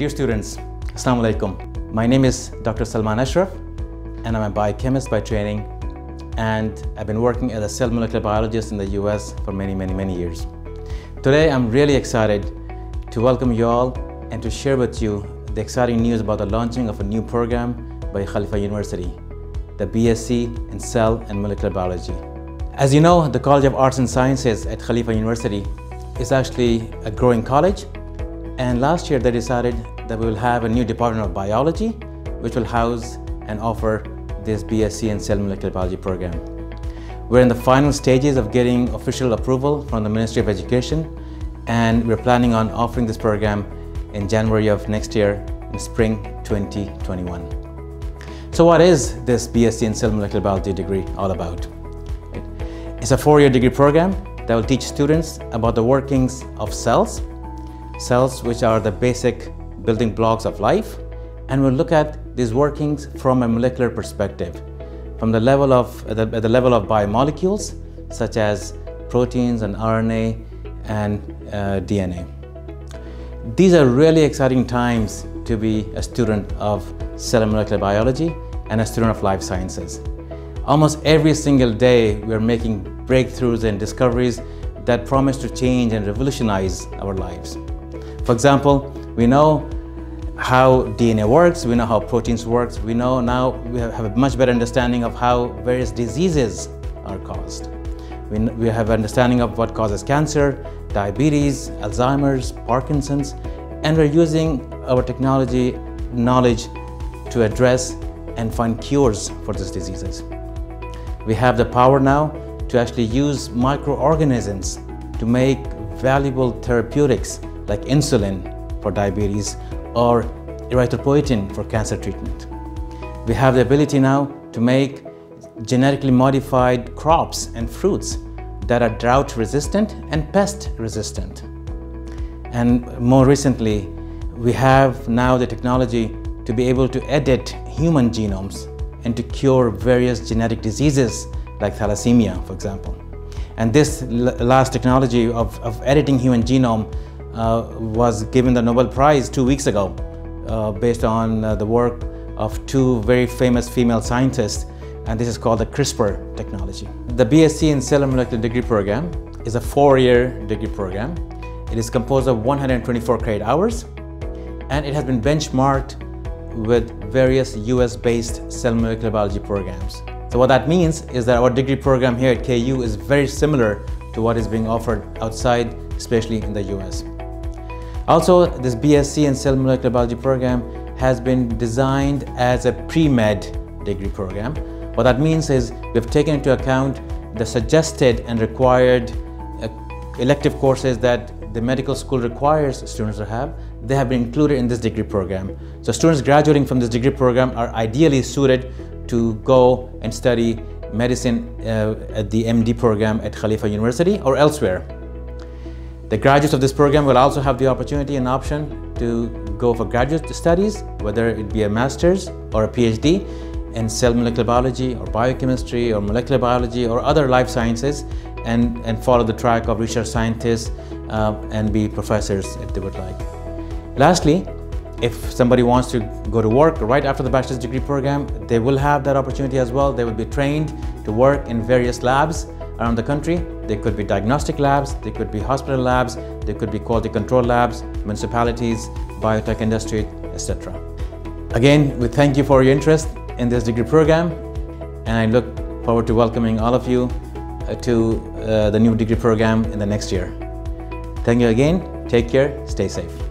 Dear students, Assalamu alaikum. My name is Dr. Salman Ashraf and I'm a biochemist by training and I've been working as a cell molecular biologist in the US for many, many, many years. Today I'm really excited to welcome you all and to share with you the exciting news about the launching of a new program by Khalifa University, the BSc in Cell and Molecular Biology. As you know, the College of Arts and Sciences at Khalifa University is actually a growing college and last year they decided that we will have a new Department of Biology which will house and offer this BSc in Cell Molecular Biology program. We're in the final stages of getting official approval from the Ministry of Education and we're planning on offering this program in January of next year, in spring 2021. So what is this BSc in Cell Molecular Biology degree all about? It's a four-year degree program that will teach students about the workings of cells, cells which are the basic building blocks of life, and we'll look at these workings from a molecular perspective, from the level of, the, the level of biomolecules, such as proteins and RNA and uh, DNA. These are really exciting times to be a student of cell and molecular biology and a student of life sciences. Almost every single day, we're making breakthroughs and discoveries that promise to change and revolutionize our lives. For example, we know how DNA works, we know how proteins work, we know now we have a much better understanding of how various diseases are caused. We, we have understanding of what causes cancer, diabetes, Alzheimer's, Parkinson's, and we're using our technology knowledge to address and find cures for these diseases. We have the power now to actually use microorganisms to make valuable therapeutics like insulin for diabetes or erythropoietin for cancer treatment. We have the ability now to make genetically modified crops and fruits that are drought resistant and pest resistant. And more recently, we have now the technology to be able to edit human genomes and to cure various genetic diseases like thalassemia, for example. And this last technology of, of editing human genome was given the Nobel Prize two weeks ago uh, based on uh, the work of two very famous female scientists and this is called the CRISPR technology. The BSc in Cell and Molecular Degree Program is a four-year degree program. It is composed of 124 credit hours and it has been benchmarked with various US-based cell molecular biology programs. So what that means is that our degree program here at KU is very similar to what is being offered outside, especially in the US. Also, this BSc in Cell Molecular Biology program has been designed as a pre-med degree program. What that means is we've taken into account the suggested and required uh, elective courses that the medical school requires students to have, they have been included in this degree program. So students graduating from this degree program are ideally suited to go and study medicine uh, at the MD program at Khalifa University or elsewhere. The graduates of this program will also have the opportunity and option to go for graduate studies, whether it be a master's or a PhD in cell molecular biology or biochemistry or molecular biology or other life sciences and, and follow the track of research scientists uh, and be professors if they would like. Lastly, if somebody wants to go to work right after the bachelor's degree program, they will have that opportunity as well. They will be trained to work in various labs around the country. They could be diagnostic labs, they could be hospital labs, they could be quality control labs, municipalities, biotech industry, etc. Again, we thank you for your interest in this degree program and I look forward to welcoming all of you uh, to uh, the new degree program in the next year. Thank you again, take care, stay safe.